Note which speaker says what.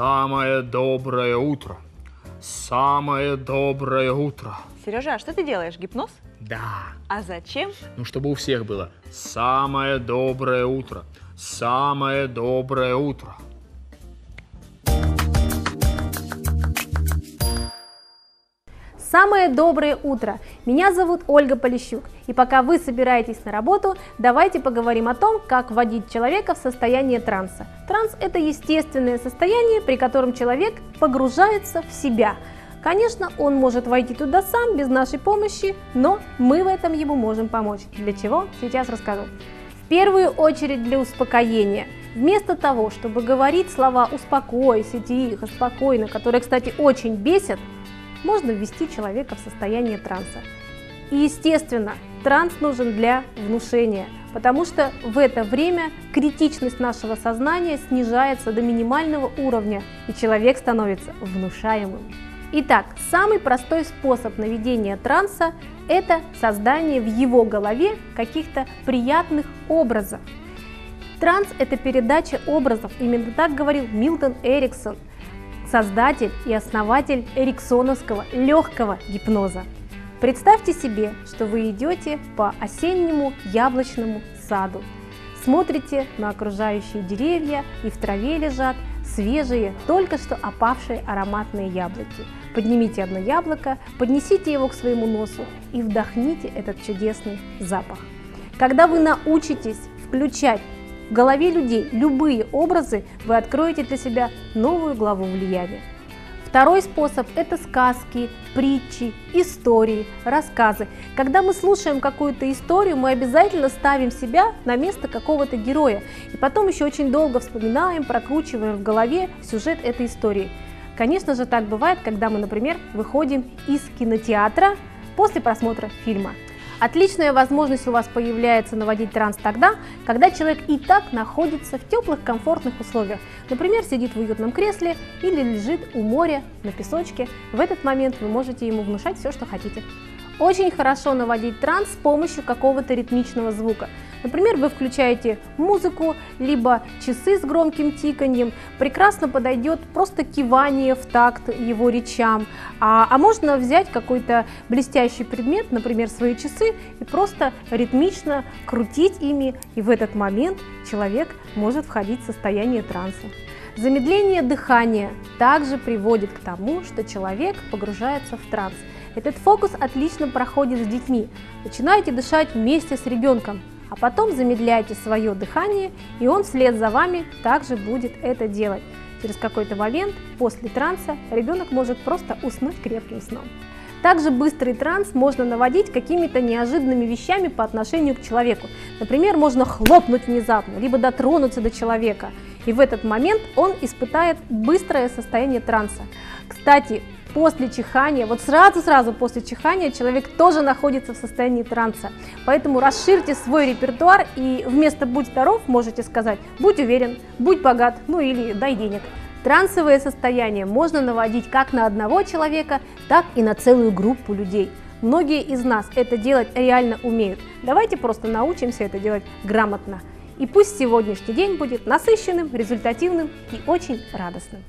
Speaker 1: Самое доброе утро. Самое доброе утро.
Speaker 2: Сережа, а что ты делаешь? Гипноз?
Speaker 1: Да.
Speaker 2: А зачем?
Speaker 1: Ну, чтобы у всех было самое доброе утро. Самое доброе утро.
Speaker 3: Самое доброе утро! Меня зовут Ольга Полищук, и пока вы собираетесь на работу, давайте поговорим о том, как вводить человека в состояние транса. Транс – это естественное состояние, при котором человек погружается в себя. Конечно, он может войти туда сам, без нашей помощи, но мы в этом ему можем помочь. Для чего? Сейчас расскажу. В первую очередь для успокоения. Вместо того, чтобы говорить слова «успокойся», «тихо», «спокойно», которые, кстати, очень бесят, можно ввести человека в состояние транса. И естественно, транс нужен для внушения, потому что в это время критичность нашего сознания снижается до минимального уровня, и человек становится внушаемым. Итак, самый простой способ наведения транса – это создание в его голове каких-то приятных образов. Транс – это передача образов, именно так говорил Милтон Эриксон – создатель и основатель эриксоновского легкого гипноза. Представьте себе, что вы идете по осеннему яблочному саду, смотрите на окружающие деревья и в траве лежат свежие, только что опавшие ароматные яблоки. Поднимите одно яблоко, поднесите его к своему носу и вдохните этот чудесный запах. Когда вы научитесь включать в голове людей любые образы вы откроете для себя новую главу влияния. Второй способ – это сказки, притчи, истории, рассказы. Когда мы слушаем какую-то историю, мы обязательно ставим себя на место какого-то героя. И потом еще очень долго вспоминаем, прокручиваем в голове сюжет этой истории. Конечно же, так бывает, когда мы, например, выходим из кинотеатра после просмотра фильма. Отличная возможность у вас появляется наводить транс тогда, когда человек и так находится в теплых, комфортных условиях. Например, сидит в уютном кресле или лежит у моря на песочке. В этот момент вы можете ему внушать все, что хотите. Очень хорошо наводить транс с помощью какого-то ритмичного звука. Например, вы включаете музыку, либо часы с громким тиканьем. Прекрасно подойдет просто кивание в такт его речам. А, а можно взять какой-то блестящий предмет, например, свои часы, и просто ритмично крутить ими, и в этот момент человек может входить в состояние транса. Замедление дыхания также приводит к тому, что человек погружается в транс. Этот фокус отлично проходит с детьми. Начинайте дышать вместе с ребенком а потом замедляйте свое дыхание, и он вслед за вами также будет это делать. Через какой-то момент после транса ребенок может просто уснуть крепким сном. Также быстрый транс можно наводить какими-то неожиданными вещами по отношению к человеку. Например, можно хлопнуть внезапно, либо дотронуться до человека. И в этот момент он испытает быстрое состояние транса. Кстати, после чихания, вот сразу-сразу после чихания человек тоже находится в состоянии транса. Поэтому расширьте свой репертуар и вместо «будь здоров» можете сказать «будь уверен», «будь богат», ну или «дай денег». Трансовое состояние можно наводить как на одного человека, так и на целую группу людей. Многие из нас это делать реально умеют. Давайте просто научимся это делать грамотно. И пусть сегодняшний день будет насыщенным, результативным и очень радостным.